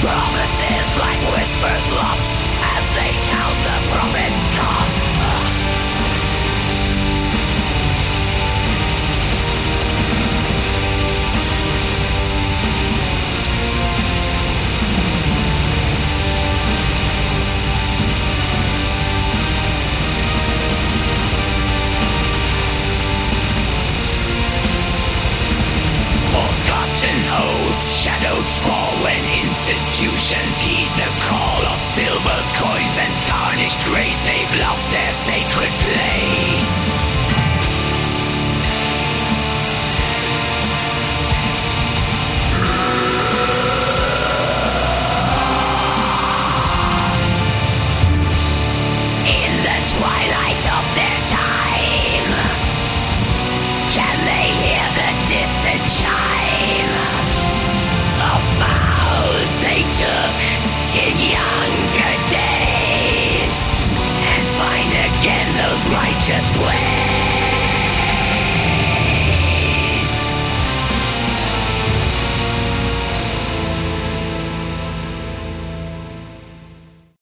Promises like whispers lost As they count the prophet's cost. Forgotten oaths, shadows fall institutions heed the call of silver coins and tarnished grace. They've lost righteous ways?